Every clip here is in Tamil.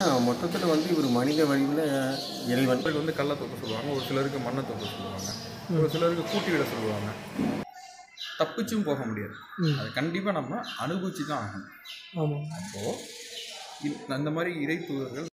மொத்தத்தில் வந்து இவர் மனித வடிவில் இறைவன். வந்து கல்லை தொக்க சொல்லுவாங்க ஒரு சிலருக்கு மண்ணை தொக்க சொல்லுவாங்க ஒரு சிலருக்கு கூட்டி விட சொல்லுவாங்க. தப்பிச்சும் போக முடியாது. அது கண்டிப்பாக நம்ம அனுபவிச்சு தான் ஆகணும் ஆமாம் அப்போது அந்த மாதிரி இறை தூதர்கள்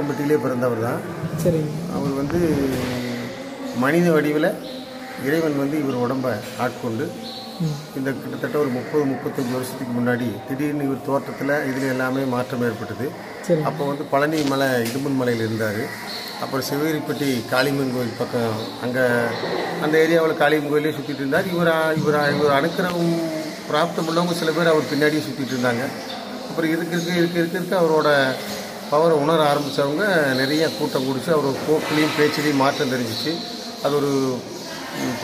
இந்த கணக்கம்பட்டியிலே பிறந்தவர் தான். சரிங்க. அவர் வந்து மனித வடிவில் இறைவன் வந்து இவர் உடம்பை ஆட்கொண்டு இந்த கிட்டத்தட்ட ஒரு முப்பது முப்பத்தஞ்சு வருஷத்துக்கு முன்னாடி திடீர்னு இவர் தோற்றத்தில் இதில் எல்லாமே மாற்றம் ஏற்பட்டது. சரி. அப்போ வந்து பழனி மலை இடும்பன் மலையில் இருந்தார். அப்புறம் சிவகிரிப்பட்டி காளியம்மன் கோயில் பக்கம் அங்கே அந்த ஏரியாவில் காளியம்மன் கோயிலே சுற்றிட்டு இருந்தார். இவர் இவர் இவர் அனுக்கிரகம் பிராப்தம் உள்ளவங்க சில பேர் அவர் பின்னாடியே சுற்றிட்டு இருந்தாங்க. அப்புறம் இருக்க இருக்க இருக்க இருக்க அவரோட பவரை உணர ஆரம்பித்தவங்க நிறைய கூட்டம் குடிச்சு அவர் போக்குலேயும் பேச்சிலையும் மாற்றம் தெரிஞ்சிச்சு. அது ஒரு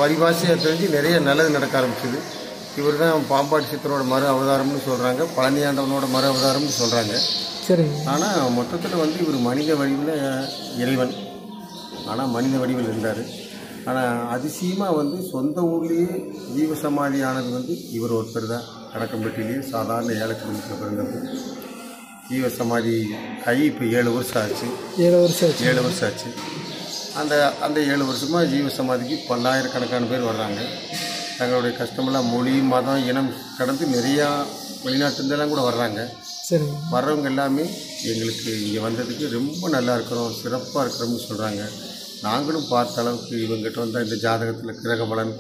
பரிபாஷையாக தெரிஞ்சு நிறைய நல்லது நடக்க ஆரம்பிச்சுது. இவர் தான் பாம்பாட்டி சித்தரோட மறு அவதாரம்னு சொல்கிறாங்க பழனியாண்டவனோட மறு அவதாரம்னு சொல்கிறாங்க சரிங்க ஆனால் மொத்தத்தில் வந்து இவர் மனித வடிவில் இறைவன். ஆனால் மனித வடிவில் இருந்தார். ஆனால் அதிசயமாக வந்து சொந்த ஊர்லேயே ஜீவ சமாதி ஆனது வந்து இவர் ஒருத்தர் தான். கடக்கம்பட்டிலேயே சாதாரண ஏழை குடும்பத்தில் பிறந்தவர். ஜீவ சமாதி ஆகி இப்போ ஏழு வருஷம் ஆச்சு. ஏழு வருஷம் ஆச்சு. ஏழு வருஷம் ஆச்சு. அந்த அந்த ஏழு வருஷமாக ஜீவ சமாதிக்கு பல்லாயிரக்கணக்கான பேர் வர்றாங்க. தங்களுடைய கஷ்டமெல்லாம் மொழி மதம் இனம் கடந்து நிறையா வெளிநாட்டுலேருந்தெல்லாம் கூட வர்றாங்க. சரிங்க வர்றவங்க எல்லாமே எங்களுக்கு இங்கே வந்ததுக்கு ரொம்ப நல்லா இருக்கிறோம் சிறப்பாக இருக்கிறோம்னு சொல்கிறாங்க நாங்களும் பார்த்த அளவுக்கு இவங்ககிட்ட வந்தால் இந்த ஜாதகத்தில் கிரக பலன்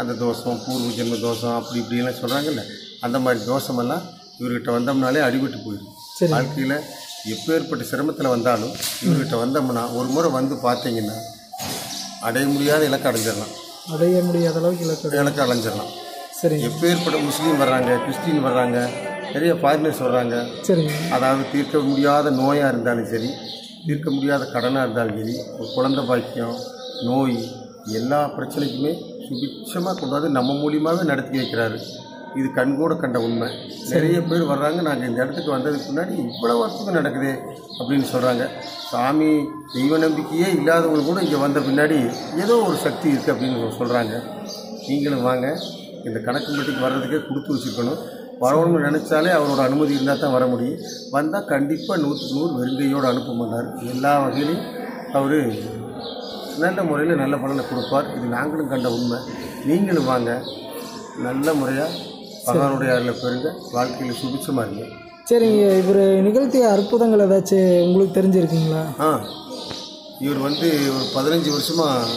அந்த தோஷம் பூர்வ ஜென்ம தோஷம் அப்படி இப்படிலாம் சொல்கிறாங்கல்ல அந்த மாதிரி தோஷமெல்லாம் இவர்கிட்ட வந்தோம்னாலே அடிபட்டு போயிடும் சரி. வாழ்க்கையில் எப்பேற்பட்ட சிரமத்தில் வந்தாலும் இவர்கிட்ட வந்தோம்னா ஒரு முறை வந்து பார்த்தீங்கன்னா அடைய முடியாத இலக்கு அடைஞ்சிடலாம். அடைய முடியாத அளவுக்கு இலக்கு இலக்கு அடைஞ்சிடலாம். சரிங்க எப்பேற்பட்ட முஸ்லீம் வர்றாங்க கிறிஸ்டின் வர்றாங்க நிறைய ஃபாரினர்ஸ் வர்றாங்க. சரிங்க அதாவது தீர்க்க முடியாத நோயாக இருந்தாலும் சரி தீர்க்க முடியாத கடனாக இருந்தாலும் சரி ஒரு குழந்தை பாக்கியம் நோய் எல்லா பிரச்சனைக்குமே சுபிட்சமாக கொண்டு வந்து நம்ம மூலியமாகவே நடத்தி வைக்கிறாரு. இது கண்கூட கண்ட உண்மை. நிறைய பேர் வர்றாங்க நாங்கள் இந்த இடத்துக்கு வந்ததுக்கு முன்னாடி இவ்வளோ வருஷத்துக்கு நடக்குதே அப்படின்னு சொல்கிறாங்க சாமி தெய்வ நம்பிக்கையே இல்லாதவங்க கூட இங்கே வந்த பின்னாடி ஏதோ ஒரு சக்தி இருக்குது அப்படின்னு சொல்கிறாங்க நீங்களும் வாங்க இந்த கணக்கும்பட்டிக்கு வர்றதுக்கே கொடுத்து வச்சுருக்கணும். வரணும்னு நினச்சாலே அவரோட அனுமதி இருந்தால் தான் வர முடியும். வந்தால் கண்டிப்பாக நூற்றுக்கு நூறு வெறுங்கையோடு அனுப்ப மாட்டார். எல்லா வகையிலையும் அவர் நல்ல முறையில் நல்ல பலனை கொடுப்பார். இது நாங்களும் கண்ட உண்மை. நீங்களும் வாங்க. நல்ல முறையாக பகவானுடைய அருளை பெறுங்க. வாழ்க்கையில் சுபிச்சமாக இருங்க. சரிங்க இவர் நிகழ்த்திய அற்புதங்கள் ஏதாச்சும் உங்களுக்கு தெரிஞ்சிருக்குங்களா? ஆ இவர் வந்து ஒரு பதினஞ்சு வருஷமாக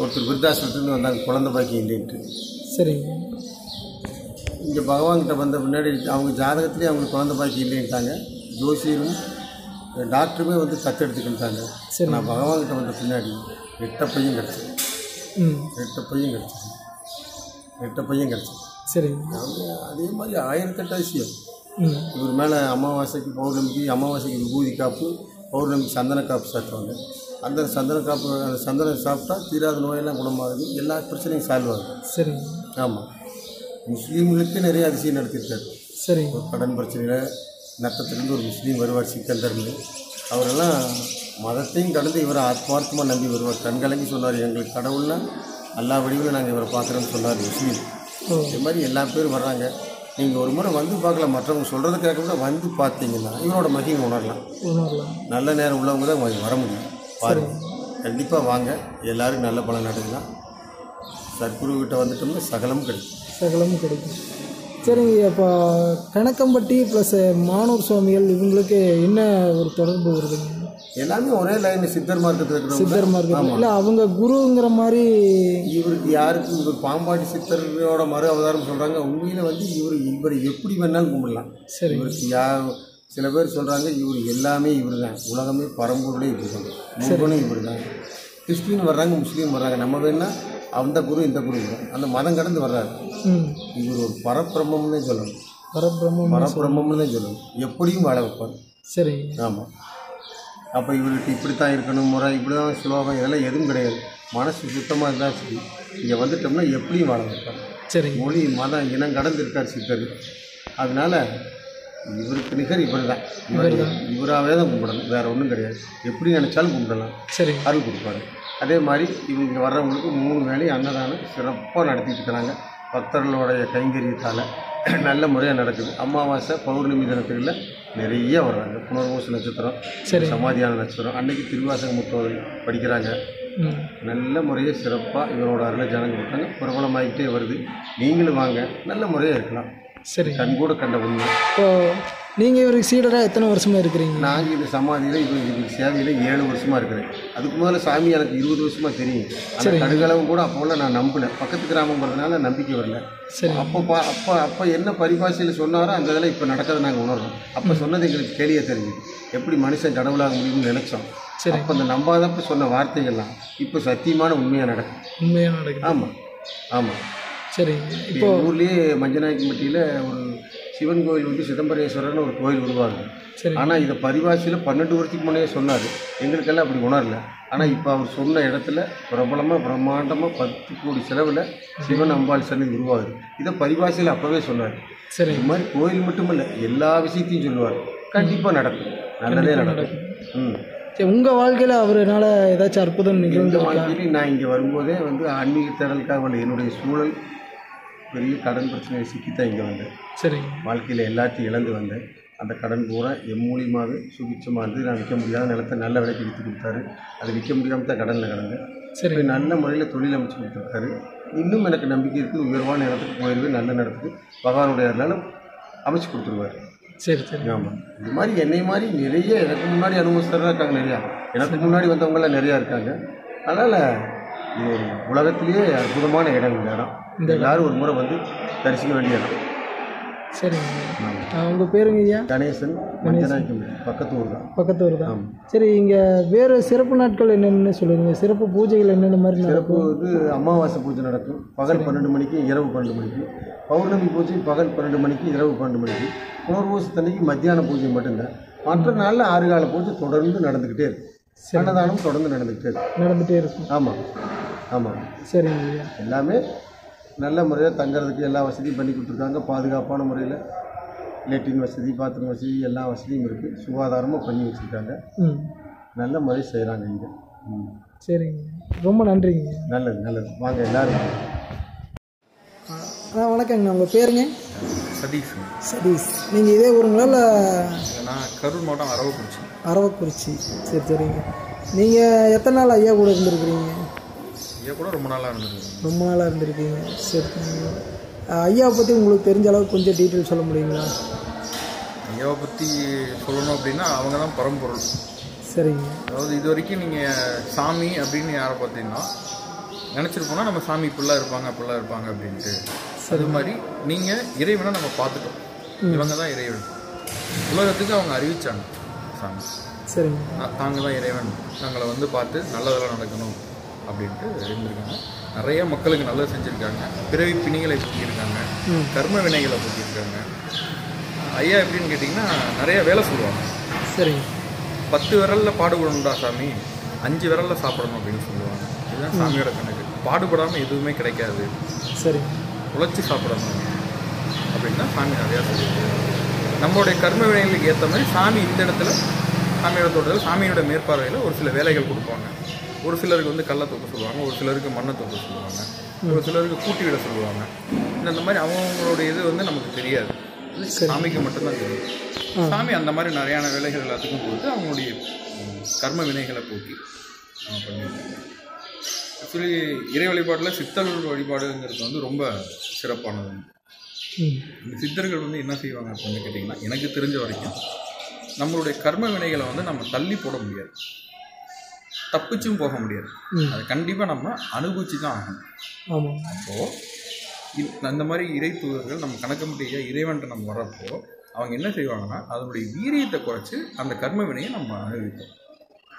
ஒருத்தர் விருத்தாசிரத்துலேருந்து வந்தாங்க குழந்தை பாக்கியம் இல்லைன்ட்டு. சரிங்க இங்கே பகவான்கிட்ட வந்த பின்னாடி அவங்க ஜாதகத்திலே அவங்களுக்கு குழந்தை பாக்கியம் இல்லைன்ட்டாங்க. ஜோசியரும் டாக்டருமே வந்து தத்தெடுத்துக்கிட்டாங்க சரி. நான் பகவான்கிட்ட வந்த பின்னாடி ரெட்ட பையன் கிடச்சது. ம். ரெட்ட பையன் கிடச்சது. ரெட்ட பையன் கிடச்சது. சரிங்க அதே மாதிரி ஆயிரத்தெட்டு அதிசயம் ம். இவர் மேலே அமாவாசைக்கு பௌர்ணமிக்கு அமாவாசைக்கு விபூதி காப்பு பௌர்ணமிக்கு சந்தன காப்பு சாத்துவாங்க அந்த சந்தன காப்பு அந்த சந்தனம் சாப்பிட்டா தீராத நோயெல்லாம் குணமாகுது. எல்லா பிரச்சனையும் சால்வ் ஆகுது. சரிங்க ஆமாம் முஸ்லீம்களுக்கு நிறைய அதிசயம் நடத்தியிருக்காரு சரிங்க கடன் பிரச்சனையில் நட்டத்திலிருந்து ஒரு முஸ்லீம் வருவார் சிக்கந்தர்னு. அவரெல்லாம் மதத்தையும் கடந்து இவரை ஆத்மார்த்தமாக நம்பி வருவார். கண்கலங்கி சொன்னார் எங்களுக்கு கடவுள்னா எல்லா வடிவிலும் நாங்கள் இவரை பார்க்குறோன்னு சொன்னார் முஸ்லீம். இது மாதிரி எல்லா பேரும் வர்றாங்க. நீங்கள் ஒரு முறை வந்து பார்க்கலாம் மற்றவங்க சொல்கிறத கேட்க கூட வந்து பார்த்தீங்கன்னா இவரோட மகிமை உணரலாம். நல்ல நேரம் உள்ளவங்க தான் வர முடியும். பாருங்க. கண்டிப்பாக வாங்க. எல்லாரும் நல்ல பலன் அடையலாம். சத்குரு கிட்ட வந்துட்டோம்னா சகலமும் கிடைக்கும். சகலமும் கிடைக்கும். சரிங்க இப்போ கணக்கம்பட்டி ப்ளஸ் மானூர் சுவாமிகள் இவங்களுக்கு என்ன ஒரு தொடர்பு வருதுங்க? எல்லாமே ஒரே லைன் சித்தர் மார்க்கத்தில் இருக்கிறவங்க. சித்தர் மார்க்கெட் இல்லை அவங்க குருங்கிற மாதிரி இவருக்கு யாருக்கு இவர் பாம்பாடி சித்தரோட மறு அவதாரம் சொல்கிறாங்க உண்மையில் வந்து இவர் இவர் எப்படி வேணாலும் கும்பிடலாம். சரி இவருக்கு யா சில பேர் சொல்கிறாங்க இவர் எல்லாமே இவர் தான் உலகமே பரம்பொருளே இவர் தான் முருகனும் இவர் தான் கிறிஸ்டின் வர்றாங்க முஸ்லீம் வர்றாங்க. நம்ம வேணா அந்த குரு இந்த குரு அந்த மதம் கடந்து வர்றாரு. இவர் ஒரு பரபிரம்மம்னே சொல்லணும். பரபிரம்மம் பரபிரம்மம்னு தான் சொல்லணும். எப்படியும் வாழ வைப்பார். சரிங்க ஆமாம் அப்போ இவருக்கு இப்படி தான் இருக்கணும் முறை இப்படி தான் ஸ்லோகம் இதெல்லாம் எதுவும் கிடையாது. மனசு சுத்தமாக இருந்தால் சரி. இங்கே வந்துட்டோம்னா எப்படியும் வைப்பார். சரிங்க. மொழி மதம் இனம் கடந்து இருக்கார் சித்தர். அதனால இவருக்கு நிகர் இவர் தான் இவர் இவராகவே தான் கும்பிடணும். வேற ஒன்றும் கிடையாது. எப்படி நினச்சாலும் கும்பிடலாம். சரிங்க. அருள் கொடுப்பாரு. அதே மாதிரி இவங்க வர்றவங்களுக்கு மூணு வேளையும் அன்னதானம் சிறப்பாக நடத்திட்டு இருக்கிறாங்க. பக்தர்களுடைய கைங்கரியத்தால் நல்ல முறையாக நடக்குது. அமாவாசை பௌர்ணமி தினத்துகளில் நிறைய வர்றாங்க. புனர்வூச நட்சத்திரம் சரி. சமாதியான நட்சத்திரம். அன்னைக்கு திருவாசக முத்தோதல் படிக்கிறாங்க. நல்ல முறையாக சிறப்பாக இவரோட அருளை ஜனங்க கொடுத்தாங்க. பிரபலமாகிட்டே வருது. நீங்களும் வாங்க. நல்ல முறையாக இருக்கலாம். சரிங்க கண் கூட கண்ட உண்மை. நீங்கள் இவருக்கு சீடராக எத்தனை வருஷமாக இருக்கிறீங்க? நாங்கள் இந்த சமாதியில் இப்போ இதுக்கு சேவையில் ஏழு வருஷமாக இருக்கிறேன். அதுக்கு முதல்ல சாமி எனக்கு இருபது வருஷமாக தெரியும். அந்த கடுகளவும் கூட அப்போல்லாம் நான் நம்பல பக்கத்து கிராமங்கிறதுனால நம்பிக்கை வரல. சரி அப்போ பா அப்போ அப்போ என்ன பரிபாஷையில் சொன்னாரோ அந்த இதில் இப்போ நடக்கிறத நாங்கள் உணர்றோம். அப்போ சொன்னது எங்களுக்கு கேலியாக தெரியுது எப்படி மனுஷன் கடவுளாக முடியும்னு நினச்சோம். சரி. அப்போ அந்த நம்பாதப்ப சொன்ன வார்த்தைகள்லாம் இப்போ சத்தியமான உண்மையாக நடக்கும் உண்மையாக நடக்குது. ஆமாம் ஆமாம் சரிங்க இப்போ ஊர்லேயே மஞ்சநாயக்கம்பட்டியில் ஒரு சிவன் கோயில் வந்து சிதம்பரேஸ்வரர்னு ஒரு கோயில் உருவாகுது. சரி. ஆனால் இதை பரிபாஷையில் பன்னெண்டு வருஷத்துக்கு முன்னே சொன்னார். எங்களுக்கெல்லாம் அப்படி உணரல. ஆனால் இப்போ அவர் சொன்ன இடத்துல பிரபலமாக பிரம்மாண்டமாக பத்து கோடி செலவில் சிவன் அம்பாள் சன்னதி உருவாகுது. இதை பரிபாஷையில் அப்போவே சொன்னார். சரி. இது மாதிரி கோயில் மட்டும் இல்லை எல்லா விஷயத்தையும் சொல்லுவார். கண்டிப்பாக நடக்கும். நல்லதே நடக்கும். ம். சரி உங்கள் வாழ்க்கையில் அவருனால ஏதாச்சும் அற்புதம் இந்த நிகழ்ந்து வாழ்க்கையிலையும் நான் இங்கே வரும்போதே வந்து ஆன்மீக தேடலுக்காக என்னுடைய சூழல் பெரிய கடன் பிரச்சனையை சிக்கித்தான் இங்கே வந்தேன். சரிங்க. வாழ்க்கையில் எல்லாத்தையும் இழந்து வந்தேன். அந்த கடன் பூரா என் மூலியமாகவே சுபிட்சமாக இருந்து நான் விற்க முடியாத நிலத்தை நல்ல விலைக்கு விற்று கொடுத்தாரு. அதை விற்க முடியாமல் தான் கடனில் கிடந்தேன். சரி. நல்ல முறையில் தொழில் அமைச்சு கொடுத்துருக்காரு. இன்னும் எனக்கு நம்பிக்கை இருக்குது உயர்வான இடத்துக்கு போயிடுவேன் நல்ல இடத்துக்கு பகவானுடைய அருளால் அமைச்சு கொடுத்துருவார். சரி சரி. ஆமாம் இது மாதிரி என்னை மாதிரி நிறைய எனக்கு முன்னாடி அனுபவஸ்தராக இருக்காங்க நிறையா. எனக்கு முன்னாடி வந்தவங்களாம் நிறையா இருக்காங்க. அதனால் இது ஒரு உலகத்திலேயே அற்புதமான இடம் இந்த இடம். இந்த எல்லாரும் ஒரு முறை வந்து தரிசிக்க வேண்டிய இடம். சரிங்க. உங்கள் பேருங்க ஐயா? கணேசன் பக்கத்து ஊர் தான். பக்கத்து ஊர் தான். சரி இங்கே வேறு சிறப்பு நாட்கள் என்னென்னு சொல்லுங்க. சிறப்பு பூஜைகள் என்னென்ன மாதிரி சிறப்பு வந்து அமாவாசை பூஜை நடக்கும். பகல் பன்னெண்டு மணிக்கு இரவு பன்னெண்டு மணிக்கு. பௌர்ணமி பூஜை பகல் பன்னெண்டு மணிக்கு இரவு பன்னெண்டு மணிக்கு. புனர்வசத்தன்னைக்கு மத்தியான பூஜை மட்டும்தான். மற்ற நாளில் ஆறு கால பூஜை தொடர்ந்து நடந்துக்கிட்டே இருக்கும். அன்னதானம் தொடர்ந்து நடந்துக்கிட்டே இருக்கும். நடந்துகிட்டே இருக்கும். ஆமாம் ஆமாம் சரிங்க ஐயா. எல்லாமே நல்ல முறையாக தங்குறதுக்கு எல்லா வசதியும் பண்ணி கொடுத்துருக்காங்க. பாதுகாப்பான முறையில் லேட்ரின் வசதி பாத்ரூம் வசதி எல்லா வசதியும் இருக்குது சுகாதாரமாக பண்ணி வச்சுருக்காங்க. ம். நல்ல முறை செய்கிறாங்க இங்கே. ம். சரிங்க ரொம்ப நன்றிங்க நல்லது நல்லது. வாங்க எல்லாரும். ஆ வணக்கங்கண்ணா உங்கள் பேருங்க? சதீஷ் சதீஷ். நீங்கள் இதே ஊருங்களா இல்லை? நான் கரூர் மாவட்டம் அரவக்குறிச்சி. அரவக்குறிச்சி. சரி சரிங்க. நீங்கள் எத்தனை நாள் ஐயா கூட இருந்திருக்கிறீங்க? ஐயா கூட ரொம்ப நாளாக இருந்திருக்கு ரொம்ப நாளாக இருந்திருக்கீங்க. சரி. ஐயாவை பற்றி உங்களுக்கு தெரிஞ்ச அளவுக்கு கொஞ்சம் டீட்டெயில் சொல்ல முடியுங்களா? ஐயாவை பற்றி சொல்லணும் அப்படின்னா அவங்க தான் பரம்பொருள். சரிங்க. அதாவது இது வரைக்கும் நீங்கள் சாமி அப்படின்னு யாரை பார்த்தீங்கன்னா நினச்சிருப்போம்னா நம்ம சாமி இப்படிலாம் இருப்பாங்க அப்படிலாம் இருப்பாங்க அப்படின்ட்டு. அது மாதிரி நீங்கள் இறைவனை நம்ம பார்த்துட்டோம். இவங்க தான் இறைவன். உலகத்துக்கு அவங்க அறிவிச்சாங்க சாமி. சரிங்க. தாங்க தான் இறைவன். தங்களை வந்து பார்த்து நல்லதெல்லாம் நடக்கணும். அப்படின்ட்டு இருந்திருக்காங்க நிறைய மக்களுக்கு நல்லது செஞ்சுருக்காங்க. பிறவி பிணிகளை போக்கியிருக்காங்க. கர்ம வினைகளை போக்கியிருக்காங்க. ஐயா எப்படின்னு கேட்டிங்கன்னா நிறைய வேலை சொல்லுவாங்க. சரிங்க. பத்து விரலில் பாடுபடணும்டா சாமி. அஞ்சு விரலில் சாப்பிடணும் அப்படின்னு சொல்லுவாங்க. இதுதான் சாமியோட கணக்கு. பாடுபடாமல் எதுவுமே கிடைக்காது. சரிங்க. உழைச்சி சாப்பிடணும் அப்படின்னா சாமி நிறையா சொல்லுது நம்மளுடைய கர்ம வினைகளுக்கு ஏற்ற மாதிரி சாமி இந்த இடத்துல சாமியோட தோட்டத்தில் சாமியோட மேற்பார்வையில் ஒரு சில வேலைகள் கொடுப்பாங்க. ஒரு சிலருக்கு வந்து கல்லை தூக்க சொல்லுவாங்க ஒரு சிலருக்கு மண்ணை தூக்க சொல்லுவாங்க ஒரு சிலருக்கு கூட்டி விட சொல்லுவாங்க. இந்த- மாதிரி அவங்களுடைய இது வந்து நமக்கு தெரியாது. சாமிக்கு மட்டும்தான் தெரியும். சாமி அந்த மாதிரி நிறையான வேலைகள் எல்லாத்துக்கும் கொடுத்து அவங்களுடைய கர்ம வினைகளை போக்கி பண்ணியிருக்காங்க. ஆக்சுவலி இறை வழிபாட்டில் சித்தர் வழிபாடுங்கிறது வந்து ரொம்ப சிறப்பானது. இந்த சித்தர்கள் வந்து என்ன செய்வாங்க அப்படின்னு கேட்டிங்கன்னா எனக்கு தெரிஞ்ச வரைக்கும் நம்மளுடைய கர்ம வினைகளை வந்து நம்ம தள்ளி போட முடியாது. தப்பிச்சும் போக முடியாது. அதை கண்டிப்பாக நம்ம அனுபவிச்சு தான் ஆகணும் ஆமாம் அப்போது அந்த மாதிரி இறை தூதர்கள் நம்ம கணக்க முடிய இறைவன்ட்ட நம்ம வர்றப்போ அவங்க என்ன செய்வாங்கன்னா அதனுடைய வீரியத்தை குறைச்சி அந்த கர்ம வினையை நம்ம அனுபவிப்போம்.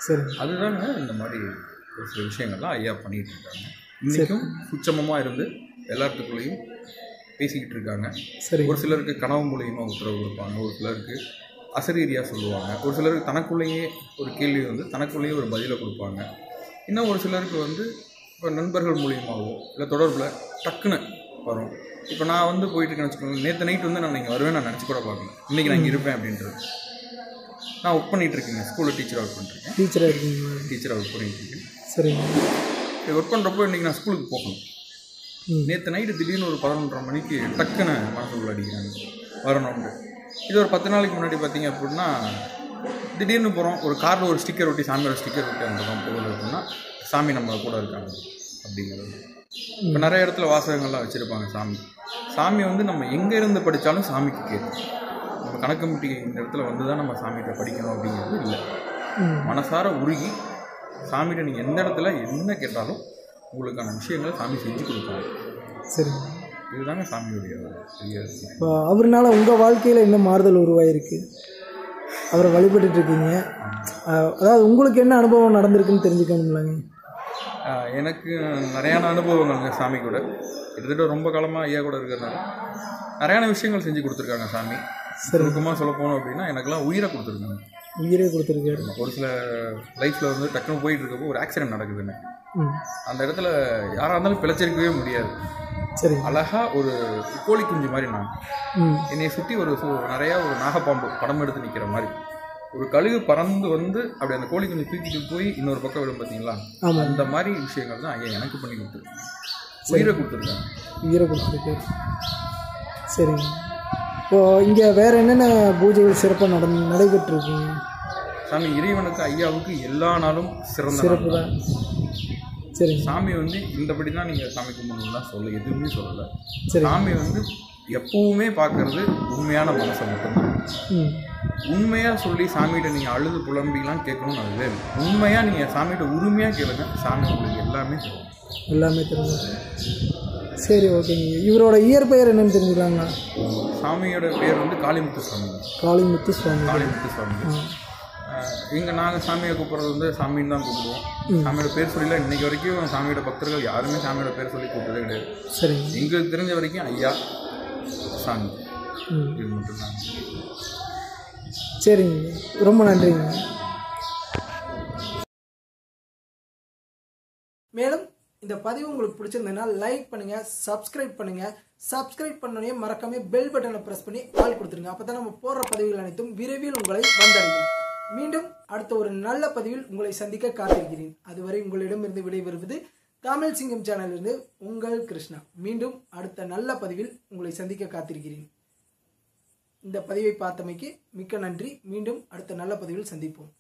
சரிங்க அதுதாங்க இந்த மாதிரி ஒரு சில விஷயங்கள்லாம் ஐயா பண்ணிட்டு இருக்காங்க இன்றைக்கும் சுச்சமமாக இருந்து எல்லாத்துக்குள்ளேயும் பேசிக்கிட்டு இருக்காங்க சரிங்க ஒரு சிலருக்கு கனவு மூலியமாக உத்தரவு கொடுப்பாங்க. ஒரு சிலருக்கு அசரீரியாக சொல்லுவாங்க. ஒரு சிலருக்கு தனக்குள்ளேயே ஒரு கேள்வி வந்து தனக்குள்ளேயே ஒரு பதிலை கொடுப்பாங்க. இன்னும் ஒரு சிலருக்கு வந்து இப்போ நண்பர்கள் மூலியமாகவோ இல்லை தொடர்பில் டக்குன்னு வரும். இப்போ நான் வந்து போயிட்டு வச்சுக்கோங்களேன் நேற்று நைட் வந்து நான் இங்கே வருவேன் நான் நினச்சி கூட பார்க்கல. இன்றைக்கி நான் இங்கே இருப்பேன் அப்படின்றது. நான் ஒர்க் பண்ணிட்டு இருக்கேங்க ஸ்கூலில் டீச்சராக ஒர்க் பண்ணிருக்கேன் டீச்சராக இருக்கீங்க டீச்சராக ஒர்க் பண்ணிட்டு இருக்கேன் சரிங்க. ஒர்க் பண்ணுறப்போ இன்றைக்கி நான் ஸ்கூலுக்கு போகணும். நேற்று நைட்டு திடீர்னு ஒரு பதினொன்றரை மணிக்கு டக்குன்னு மனசுக்குள்ள அடிக்கிறாங்க வரணும்னு. இது ஒரு பத்து நாளைக்கு முன்னாடி பார்த்தீங்க அப்படின்னா திடீர்னு போகிறோம் ஒரு காரில் ஒரு ஸ்டிக்கர் ஒட்டி சாமியோட ஸ்டிக்கர் ஒட்டி அந்த போகுது அப்படின்னா சாமி நம்ம கூட இருக்காங்க அப்படிங்கிறது. இப்போ நிறைய இடத்துல வாசகங்கள்லாம் வச்சுருப்பாங்க சாமி. சாமி வந்து நம்ம எங்கே இருந்து படித்தாலும் சாமிக்கு கேட்கும் நம்ம கணக்கம்பட்டி இந்த இடத்துல வந்து தான் நம்ம சாமிகிட்ட படிக்கணும் அப்படிங்கிறது இல்லை. மனசார உருகி சாமிகிட்ட நீங்கள் எந்த இடத்துல என்ன கேட்டாலும் உங்களுக்கான விஷயங்களை சாமி செஞ்சு கொடுப்பாங்க. சரிங்க இதுதாங்க சாமியுடைய. இப்போ அவர்னால உங்கள் வாழ்க்கையில் என்ன மாறுதல் உருவாயிருக்கு. அவரை அஹ், அதாவது உங்களுக்கு என்ன அனுபவம் நடந்திருக்குன்னு தெரிஞ்சுக்கணும்லங்க. எனக்கு நிறையான அனுபவங்கள்ங்க சாமி கூட. கிட்டத்தட்ட ரொம்ப காலமாக ஐயா கூட இருக்கிறதுனால நிறையான விஷயங்கள் செஞ்சு கொடுத்துருக்காங்க சாமி. சுருக்கமாக சொல்ல போனோம் அப்படின்னா எனக்கெல்லாம் உயிரை கொடுத்துருக்காங்க. உயிரே கொடுத்துருக்காரு. ஒரு சில லைஃப்பில் வந்து டக்குனு போயிட்டு இருக்கப்போ ஒரு ஆக்சிடென்ட் நடக்குதுன்னு. அந்த இடத்துல யாராக இருந்தாலும் பிழைச்சிருக்கவே முடியாது. சரிங்க அழகா ஒரு கோழி குஞ்சு மாதிரி நான். என்னை சுற்றி ஒரு நிறையா ஒரு நாகப்பாம்பு படம் எடுத்து நிற்கிற மாதிரி. ஒரு கழுகு பறந்து வந்து அப்படி அந்த கோழி குஞ்சு தூக்கிட்டு போய் இன்னொரு பக்கம் விடும் பார்த்தீங்களா? அந்த மாதிரி விஷயங்கள் தான் ஐயா எனக்கு பண்ணி கொடுத்துருக்காங்க உயிரை கொடுத்துருக்காங்க உயிரை கொடுத்துருக்காரு சரிங்க இப்போ இங்கே வேறு என்னென்ன பூஜைகள் சிறப்பாக நட நடைபெற்றிருக்கீங்க சாமி இறைவனுக்கு ஐயாவுக்கு எல்லா நாளும் சிறந்த சிறப்பு தான். சரிங்க. சாமி வந்து இந்தபடி தான் நீங்கள் சாமி கும்பிடணும்லாம் சொல்ல எதுவுமே சொல்லலை. சரி சாமி வந்து எப்பவுமே பார்க்கறது உண்மையான மனசை மட்டும்தான். உண்மையாக சொல்லி சாமிகிட்ட நீங்கள் அழுது புலம்பிலாம் கேட்கணும்னு அதுவே உண்மையாக நீங்கள் சாமிகிட்ட உரிமையாக கேளுங்க சாமி உங்களுக்கு எல்லாமே சொல்லுவோம் எல்லாமே தெரிஞ்சு சரி ஓகேங்க. இவரோட இயற்பெயர் என்னன்னு தெரிஞ்சுக்கலாங்களா? சாமியோட பேர் வந்து காளிமுத்து சாமி காளிமுத்து சுவாமி. காளிமுத்து சாமி இங்கே நாங்கள் சாமியை கூப்பிட்றது வந்து சாமின்னு தான் கூப்பிடுவோம். சாமியோட பேர் சொல்லிலாம் இன்னைக்கு வரைக்கும் சாமியோட பக்தர்கள் யாருமே சாமியோட பேர் சொல்லி கூப்பிட்டதே கிடையாது. சரிங்க எங்களுக்கு தெரிஞ்ச வரைக்கும் ஐயா சாமி. இது மட்டும்தான் சரிங்க. ரொம்ப நன்றிங்க. மேலும் இந்த பதிவு உங்களுக்கு பிடிச்சிருந்ததுன்னா லைக் பண்ணுங்க சப்ஸ்கிரைப் பண்ணுங்க. சப்ஸ்கிரைப் பண்ணோடனே மறக்காம பெல் பட்டனை பிரஸ் பண்ணி ஆள் கொடுத்துருங்க. அப்பதான் நம்ம போடுற பதிவுகள் அனைத்தும் விரைவில் உங்களை வந்தடையும். மீண்டும் அடுத்த ஒரு நல்ல பதிவில் உங்களை சந்திக்க காத்திருக்கிறேன். அதுவரை உங்களிடமிருந்து விடைபெறுவது தமிழ் சிங்கம் சேனலிலிருந்து உங்கள் கிருஷ்ணா. மீண்டும் அடுத்த நல்ல பதிவில் உங்களை சந்திக்க காத்திருக்கிறேன். இந்த பதிவை பார்த்தமைக்கு மிக்க நன்றி. மீண்டும் அடுத்த நல்ல பதிவில் சந்திப்போம்.